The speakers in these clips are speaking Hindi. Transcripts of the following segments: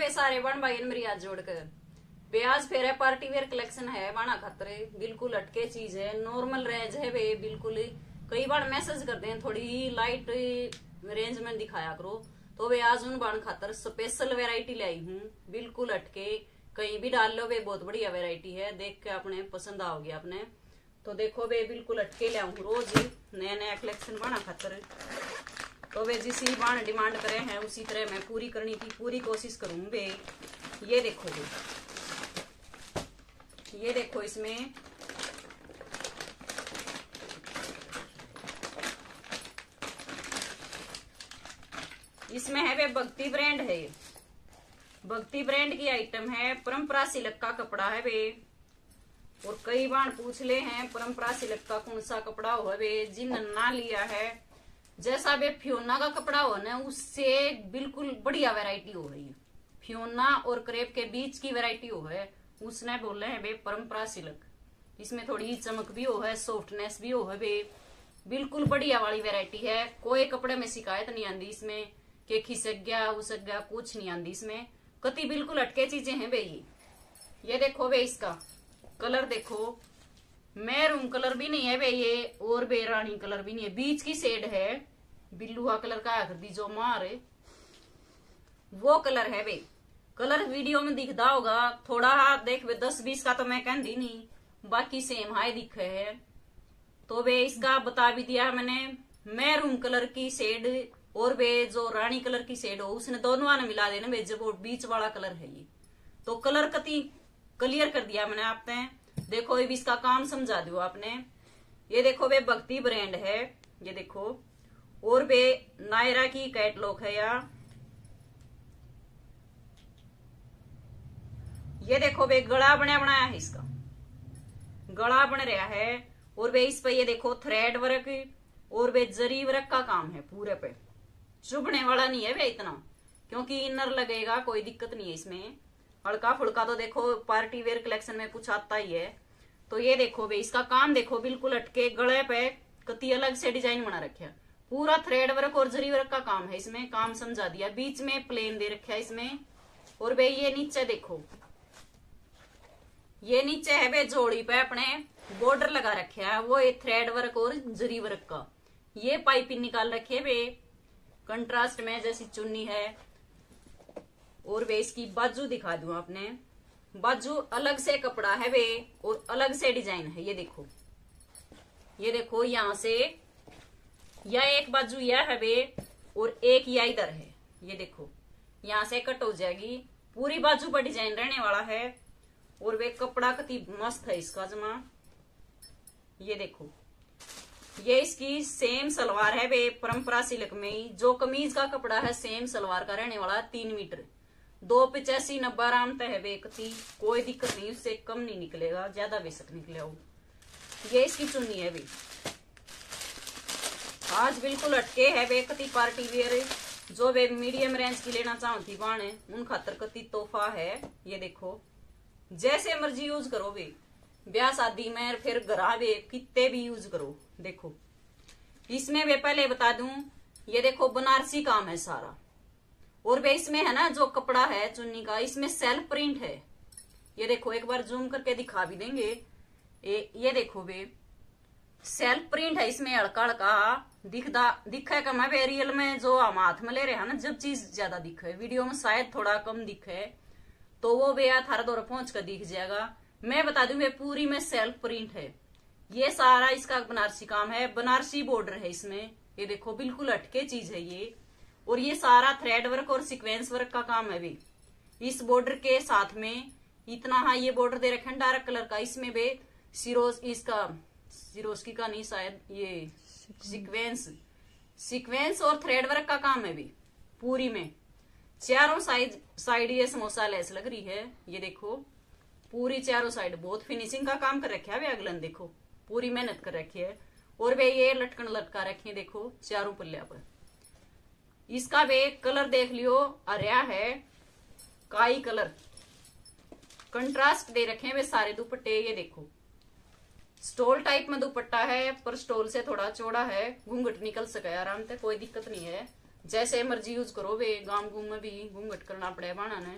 वे सारे वन भाई मेरी आज जोड़कर ब्याज फिर है पार्टी वेयर कलेक्शन है बाना खतरे, बिल्कुल अटके चीज़ है नॉर्मल रेंज है वे बिल्कुल कई बार मैसेज करते हैं, थोड़ी लाइट रेंज में दिखाया करो। तो वे आज उन बाण खातर स्पेशल वेराइटी लाई हूँ, बिल्कुल अटके। कहीं भी डाल लो वे बहुत बढ़िया वेराइटी है। देख के अपने पसंद आओगे अपने तो देखो वे बिल्कुल अटके ले आऊँ रोज नया नया कलेक्शन बना खातर। तो वे जिस बाण डिमांड करे हैं, उसी तरह मैं पूरी करने की पूरी कोशिश करूँ वे ये देखो वे ये देखो इसमें। इसमें है वे भक्ति ब्रांड है। भक्ति ब्रांड की आइटम है, परंपरा सिलक का कपड़ा है वे। और कई बार पूछ ले हैं, परंपरा सिलक का कौन सा कपड़ा हो वे जिन ना लिया है। जैसा वे फ्योना का कपड़ा हो ना, उससे बिल्कुल बढ़िया वैरायटी हो रही है। फ्योना और क्रेप के बीच की वैरायटी हो है, उसने बोले हैं वे परंपरा सिलक। इसमें थोड़ी चमक भी हो है सॉफ्टनेस भी हो है वे। बिल्कुल बढ़िया वाली वैरायटी है। कोई कपड़े में शिकायत नहीं आंदी इसमें के खिसक गया, उसक गया, कुछ नहीं आंदी इसमें। कति बिल्कुल अटके चीज़ें हैं वे ये ये देखो वे इसका कलर देखो। मैरून कलर भी नहीं है वे ये, और बे रानी कलर भी नहीं है। बीच की शेड है। बिल्लुआ कलर का आखिर जो मार वो कलर है वे कलर वीडियो में दिखता होगा। थोड़ा देख वे दस बीस का तो मैं कहती नहीं बाकी सेम हाई दिखे है। तो वे इसका बता भी दिया मैंने। मैरून कलर की शेड और वे जो रानी कलर की शेड हो, उसने दोनों ने मिला देना वे जब बीच वाला कलर है ये। तो कलर कति क्लियर कर दिया मैंने आपने। देखो, ये भी इसका काम समझा दो आपने। ये देखो वे भक्ति ब्रांड है। ये देखो। और वे नायरा की कैटलॉग है यार ये देखो वे गला बना बनाया है इसका। गला बन रहा है और वे इस पे ये देखो थ्रेड वर्क और वे जरी वर्क का काम है पूरे पे। चुभने वाला नहीं है वे इतना, क्योंकि इनर लगेगा, कोई दिक्कत नहीं है इसमें। हल्का फुल्का तो देखो पार्टी वेयर कलेक्शन में कुछ आता ही है। तो ये देखो वे इसका काम देखो, बिल्कुल अटके गले पे, कति अलग से डिज़ाइन बना रखे पूरा थ्रेड वर्क और जरी वर्क का काम है। इसमें काम समझा दिया। बीच में प्लेन दे रखा है इसमें। और भाई, ये नीचे देखो। ये नीचे है वे जोड़ी पे अपने बॉर्डर लगा रखे है। वो थ्रेड वर्क और जरी वर्क का। ये पाइपिंग निकाल रखे है वे कंट्रास्ट में जैसी चुन्नी है। और वे इसकी बाजू दिखा दू आपने। बाजू अलग से कपड़ा है वे और अलग से डिज़ाइन है। ये देखो। ये देखो, यहाँ से यह एक बाजू यह है वे और एक यह इधर है। ये देखो, यहाँ से कट हो जाएगी। पूरी बाजू पर डिज़ाइन रहने वाला है, और वे कपड़ा कति मस्त है इसका जमा। ये देखो, ये इसकी सेम सलवार है वे परंपरा सिल्क में ही। जो कमीज का कपड़ा है सेम सलवार का रहने वाला तीन मीटर। दो पिचासी नब्बे आराम तय है वे कति कोई दिक्कत नहीं, उससे कम नहीं निकलेगा, ज़्यादा बेशक निकले ये इसकी चुन्नी है वे आज बिल्कुल अटके है वे कति पार्टी वेयर। जो वे मीडियम रेंज की लेना चाहती बाण है उन खातर कति तोहफा है ये देखो। जैसे मर्ज़ी यूज़ करो वे। ब्याह शादी में फिर घर वे कितने भी यूज़ करो देखो। इसमें वे पहले बता दू ये देखो बनारसी काम है सारा। और वे इसमें है ना जो कपड़ा है चुन्नी का इसमें सेल्फ प्रिंट है। ये देखो एक बार जूम करके दिखा भी देंगे। ए, ये देखो वे। सेल्फ प्रिंट है इसमें अड़का अड़का दिखदा, दिखे कम है रियल में जो हम हाथ में ले रहे हैं ना, जब चीज़ ज़्यादा दिखे वीडियो में शायद थोड़ा कम दिखे तो वो वे थारा दौरा पहुँच कर दिख जाएगा। मैं बता दू वे पूरी में सेल्फ प्रिंट है। ये सारा इसका बनारसी काम है, बनारसी बॉर्डर है इसमें। ये देखो, बिल्कुल अटके चीज़ है ये। और ये सारा थ्रेड वर्क और सिक्वेंस वर्क का काम है भी। इस बॉर्डर के साथ में इतना हाँ ये बॉर्डर दे रखे डार्क कलर का। इसमें भी सिरोज, इसका सिरोस्की का नहीं, शायद ये सिक्वेंस सिक्वेंस और थ्रेड वर्क का काम है भी, पूरी में। चारों साइड साइड ये समोसा लेस लग रही है, ये देखो। पूरी चारों साइड बहुत फिनिशिंग का काम कर रखा है अगलन, देखो। पूरी मेहनत कर रखी है। और वे ये लटकन लटका रखी है, देखो, चारों पल्लिया पर इसका वे कलर देख लियो अरिया है काई कलर कंट्रास्ट दे रखे हैं वे सारे दुपट्टे, ये देखो। स्टोल टाइप में दुपट्टा है, पर स्टोल से थोड़ा चौड़ा है, घूंघट निकल सके आराम से, कोई दिक्कत नहीं है। जैसे मर्ज़ी यूज़ करो वे, गाँव गुम में भी घूंघट करना पड़े बाणा ने।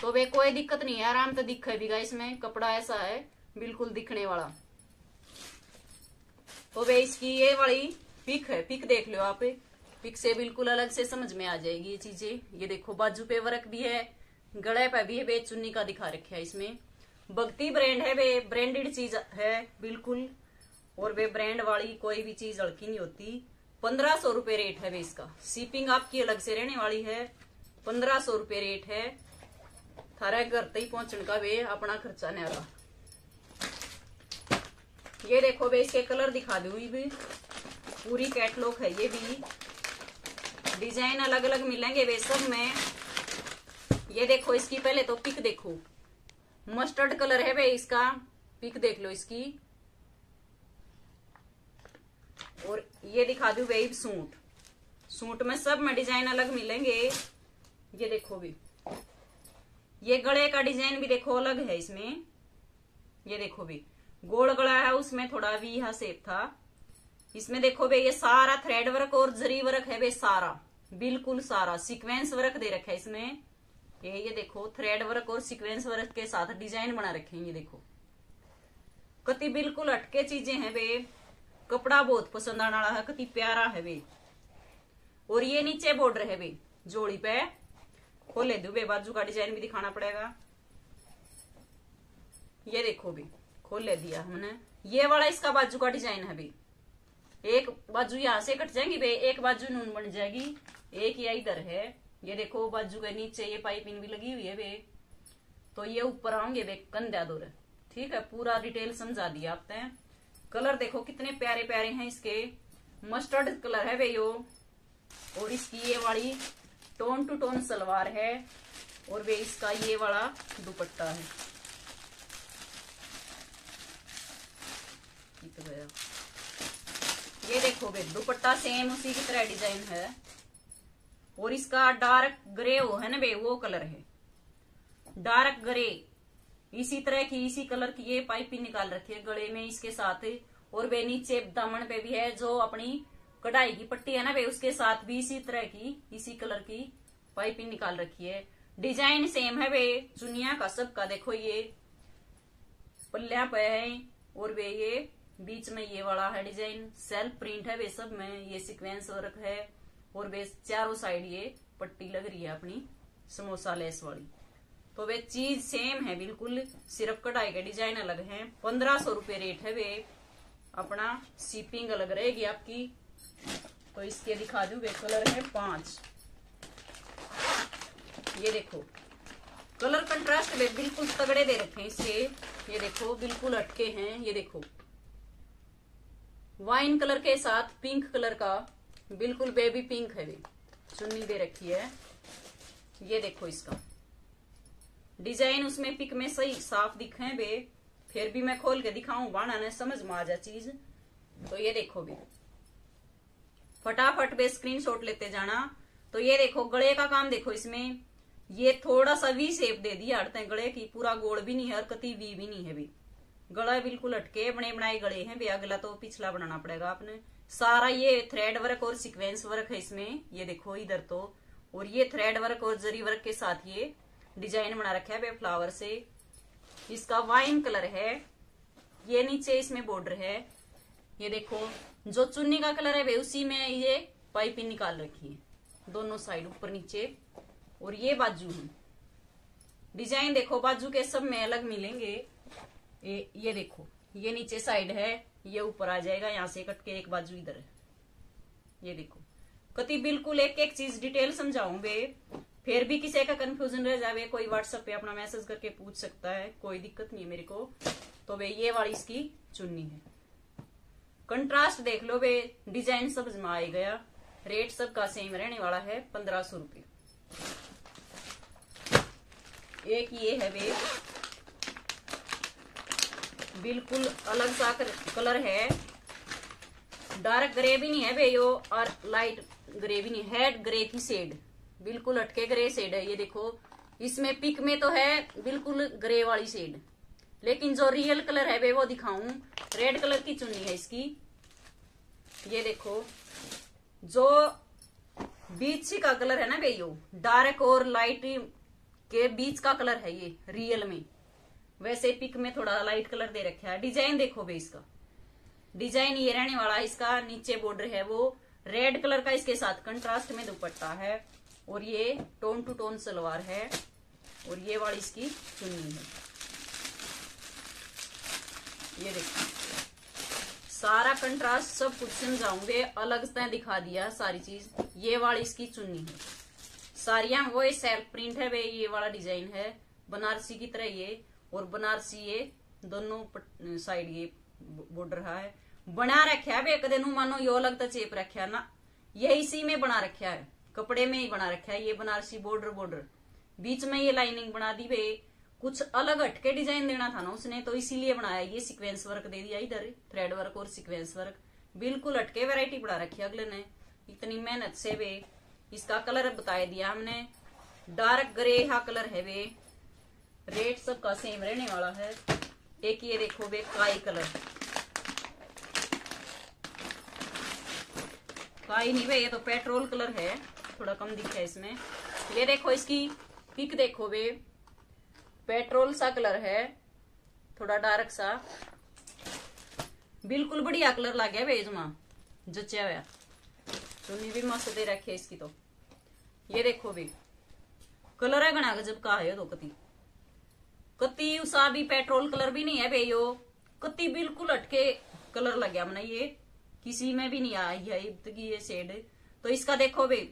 तो वे कोई दिक्कत नहीं है, आराम तो दिखे भी इसमें, कपड़ा ऐसा है, बिल्कुल दिखने वाला। तो वे इसकी ये वाली पिक है, पिक देख लो आप। पिक से बिल्कुल अलग से समझ में आ जाएगी ये चीज़ें। ये देखो, बाजू पे वर्क भी है, गले पे भी है वे चुन्नी का दिखा रखे है इसमें। भक्ति ब्रांड है, वे ब्रांडेड चीज़ है, बिल्कुल। और वे ब्रांड वाली कोई भी चीज़ हल्की नहीं होती। पंद्रह सौ रुपये रेट है वे इसका। शिपिंग आपकी अलग से रहने वाली है। पंद्रह सौ रुपये रेट है। थारा घर तक पहुँचने का वे अपना खर्चा न्यारा। ये देखो वे इसके कलर दिखा दू भी। पूरी कैटलॉग है ये भी। डिज़ाइन अलग अलग मिलेंगे वे सब में। ये देखो, इसकी पहले तो पिक देखो। मस्टर्ड कलर है भाई इसका। पिक देख लो इसकी। और ये दिखा दू वेब सूट। सूट में सब में डिज़ाइन अलग मिलेंगे। ये देखो भी। ये गले का डिज़ाइन भी देखो अलग है इसमें। ये देखो भी। गोल गला है, उसमें थोड़ा वी यहा सेप था। इसमें देखो भाई, ये सारा थ्रेड वर्क और जरी वर्क है भाई, सारा। बिल्कुल सारा। सीक्वेंस वर्क दे रखा है इसमें। ये ये देखो थ्रेड वर्क और सीक्वेंस वर्क के साथ डिज़ाइन बना रखे हैं, ये देखो। कति बिल्कुल अटके चीज़ें हैं वे कपड़ा बहुत पसंद आने वाला है, कति प्यारा है वे और ये नीचे बॉर्डर है वे जोड़ी पे। खोले दो बे, बाजू का डिज़ाइन भी दिखाना पड़ेगा। ये देखो भी खोल ले दिया हमने। ये वाला इसका बाजू का डिज़ाइन है भी एक बाजू यहाँ से कट जाएँगी बे, एक बाजू नून बन जाएगी। एक या इधर है। ये देखो, बाजू के नीचे ये पाइपिंग भी लगी हुई है, वे। तो ये ऊपर आओगे, वे, कंधा दूर। ठीक है, पूरा डिटेल समझा दिया आपने। कलर देखो, कितने प्यारे प्यारे हैं इसके। मस्टर्ड कलर है वे यो। और इसकी ये वाली टोन टू टोन सलवार है। और वे इसका ये वाला दुपट्टा है। ये देखो वे, दुपट्टा सेम उसी की तरह डिज़ाइन है। और इसका डार्क ग्रे वो है ना बे, वो कलर है। डार्क ग्रे, इसी तरह की, इसी कलर की ये पाइपिंग निकाल रखी है गले में इसके साथ। और वे नीचे दामन पे भी है जो अपनी कढ़ाई की पट्टी है ना वे उसके साथ भी इसी तरह की, इसी कलर की पाइपिंग निकाल रखी है। डिज़ाइन सेम है वे चुनिया का सबका देखो ये। पल्ल्या पे है और वे ये बीच में ये वाला है डिज़ाइन। सेल्फ प्रिंट है वे सब में ये सीक्वेंस वर्क है। और वे चारों साइड ये पट्टी लग रही है अपनी, समोसा लेस वाली। तो वे चीज़ सेम है, बिल्कुल सिर्फ़ कटाई के डिज़ाइन अलग है। पंद्रह सौ रुपये रेट है वे। अपना सीपिंग अलग रहेगी आपकी। तो इसके दिखा दू, वे कलर है पाँच। ये देखो कलर कंट्रास्ट वे बिल्कुल तगड़े दे रखे हैं इसके। ये देखो, बिल्कुल अटके हैं, ये देखो। वाइन कलर के साथ पिंक कलर का बिल्कुल बेबी पिंक है भी चुन्नी दे रखी है। ये देखो इसका। डिज़ाइन उसमें पिक में सही साफ़ दिखे बे। फिर भी मैं खोल के दिखाऊँ, बाणा ने समझ में आ जा चीज़। तो ये देखो भी। फटाफट पे स्क्रीनशॉट लेते जाना। तो ये देखो, गले का काम देखो इसमें। ये थोड़ा सा वी शेप दे दिया अड़ते गले की। पूरा गोल भी नहीं है और वी भी नहीं है भी। गला बिल्कुल अटके बने बनाए गले हैं भैया अगला तो पिछला बनाना पड़ेगा आपने। सारा ये थ्रेड वर्क और सीक्वेंस वर्क है इसमें। ये देखो इधर तो। और ये थ्रेड वर्क और जरी वर्क के साथ ये डिज़ाइन बना रखा है फ्लावर से। इसका वाइन कलर है। ये नीचे इसमें बॉर्डर है। ये देखो, जो चुन्नी का कलर है वे उसी में ये पाइपिंग निकाल रखी है। दोनों साइड ऊपर नीचे। और ये बाजू है। डिज़ाइन देखो, बाजू के सब में अलग मिलेंगे। ये ये देखो, ये नीचे साइड है, ये ऊपर आ जाएगा, यहाँ से कट के एक बाजू इधर है। ये देखो। कति, बिल्कुल एक एक चीज़ डिटेल समझाऊ बे फिर भी किसी का कंफ्यूजन रह जावे, कोई व्हाट्सएप पे अपना मैसेज करके पूछ सकता है, कोई दिक्कत नहीं है मेरे को। तो वे, ये वाली इसकी चुननी है। कंट्रास्ट देख लो वे डिज़ाइन समझ में आ गया। रेट सबका सेम रहने वाला है, पंद्रह सौ रुपये। एक ये है वे बिल्कुल अलग सा कलर है। डार्क ग्रे भी नहीं है भैया और लाइट ग्रे भी नहीं। है ग्रे की शेड बिल्कुल अटके ग्रे शेड है, ये देखो। इसमें पिक में तो है, बिल्कुल ग्रे वाली शेड लेकिन जो रियल कलर है वे वो दिखाऊँ रेड कलर की चुन्नी है इसकी। ये देखो। जो बीच का कलर है ना भैया डार्क और लाइट के बीच का कलर है ये रियल में। वैसे पिक में थोड़ा लाइट कलर दे रखा है। डिज़ाइन देखो भाई इसका। डिज़ाइन ये रहने वाला इसका नीचे बॉर्डर है वो। रेड कलर का इसके साथ कंट्रास्ट में दुपट्टा है। और ये टोन टू टोन सलवार है। और ये वाली इसकी चुन्नी है। ये देखो। सारा कंट्रास्ट सब कुछ समझाऊँगे। अलग से दिखा दिया सारी चीज़। ये वाली इसकी चुन्नी है। सारिया वो सेल्फ प्रिंट है, वे ये वाला डिज़ाइन है। बनारसी की तरह ये। और बनारसी ये दोनों साइड ये बॉर्डर है। बना रखा है कदे नु मानो यो अलग तो चेप रखा ना। ये इसी में बना रखा है। कपड़े में ही बना रखा है। ये बनारसी बॉर्डर बॉर्डर बीच में ये लाइनिंग बना दी भाई। कुछ अलग हटके डिज़ाइन देना था ना उसने तो इसीलिए बनाया। ये सीक्वेंस वर्क दे दिया इधर थ्रेड वर्क और सीक्वेंस वर्क बिल्कुल हटके वैरायटी बना रखी अगले ने। इतनी मेहनत से वे इसका कलर बताया दिया हमने। डार्क ग्रे हा कलर है वे रेट सबका सेम रहने वाला है। एक ये देखो, वे काई कलर। काई नहीं वे, ये तो पेट्रोल कलर है। थोड़ा कम दिखा है इसमें। ये देखो, इसकी पिक देखो वे। पेट्रोल सा कलर है, थोड़ा डार्क सा। बिल्कुल बढ़िया कलर लग गया भेज माँ जचा हुआ। चुन्नी भी मस्त दे रखे इसकी तो। ये देखो भी कलर है गणा गजब का है तो कति। कति उसा भी पेट्रोल कलर भी नहीं है भे यो कति बिल्कुल हटके कलर लग गया मैंने ये। किसी में भी नहीं आई है ये शेड तो इसका देखो भाई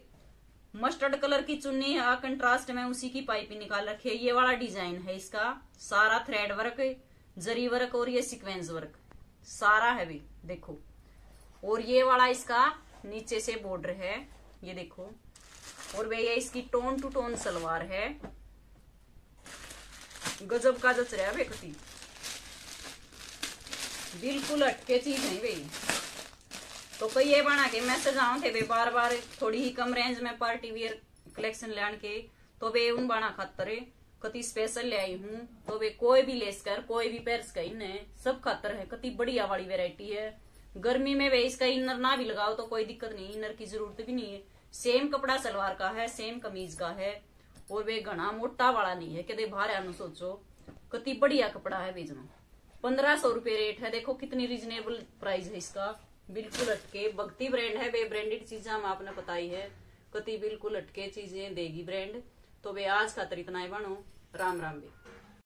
मस्टर्ड कलर की चुन्नी है कंट्रास्ट में उसी की पाइपिंग निकाल रखी है। ये वाला डिज़ाइन है इसका। सारा थ्रेड वर्क जरी वर्क और ये सिक्वेंस वर्क सारा है भी देखो। और ये वाला इसका नीचे से बॉर्डर है, ये देखो। और भैया इसकी टोन टू टोन सलवार है। गजब का जच रहा है बेकती बिल्कुल अटके चीज़ है भाई। तो कई ये बना के मैसेज आऊ थे वे बार बार थोड़ी ही कम रेंज में पार्टी वियर कलेक्शन लान के तो वे उन बना खातर कति स्पेशल ले आई हूँ तो वे कोई भी लेस कर, कोई भी पैर्स का इन सब खातर है। कति बढ़िया वाली वेरायटी है। गर्मी में वे इसका इनर ना भी लगाओ तो कोई दिक्कत नहीं इनर की ज़रूरत भी नहीं है। सेम कपड़ा सलवार का है सेम कमीज का है। और वे घना मोटा वाला नहीं है। कहते बाहर आनु सोचो। कति बढ़िया कपड़ा है बेचना पंद्रह सौ रुपये रेट है। देखो कितनी रिजनेबल प्राइस है इसका। बिल्कुल अटके। भक्ति ब्रांड है। वे ब्रांडेड चीज़ें हम आपने बताई है। कति बिल्कुल अटके चीज़ें देगी ब्रांड तो वे आज खातर इतना ही बनो। राम राम भी